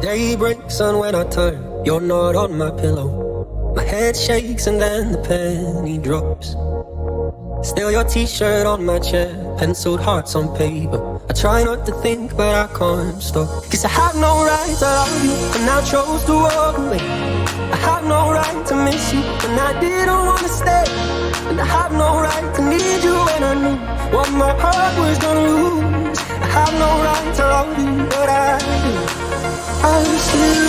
Day breaks and when I turn, you're not on my pillow. My head shakes and then the penny drops. Still your t-shirt on my chair, penciled hearts on paper. I try not to think, but I can't stop. Cause I have no right to love you, and I chose to walk away. I have no right to miss you, and I didn't wanna stay. And I have no right to need you when I knew what my heart was gonna lose. I still,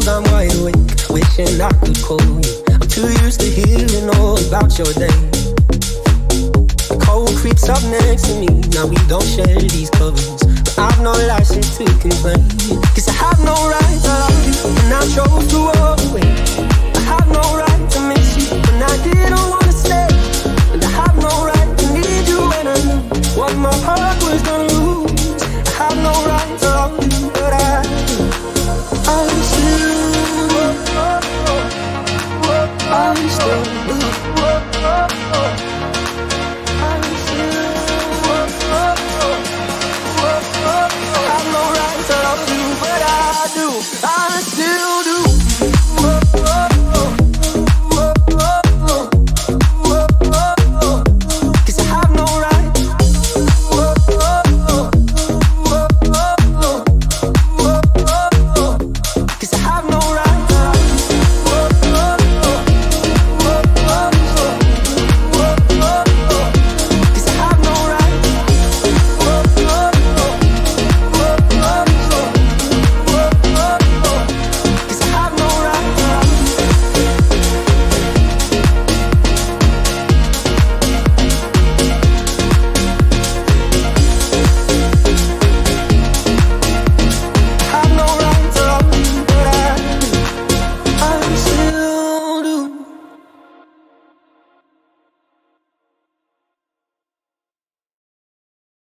Blindfold, I'm wide awake, wishing I could call you. I'm too used to hearing all about your day. The cold creeps up next to me, now we don't share these covers. But I've no license to complain. Cause I have no right to love you, still.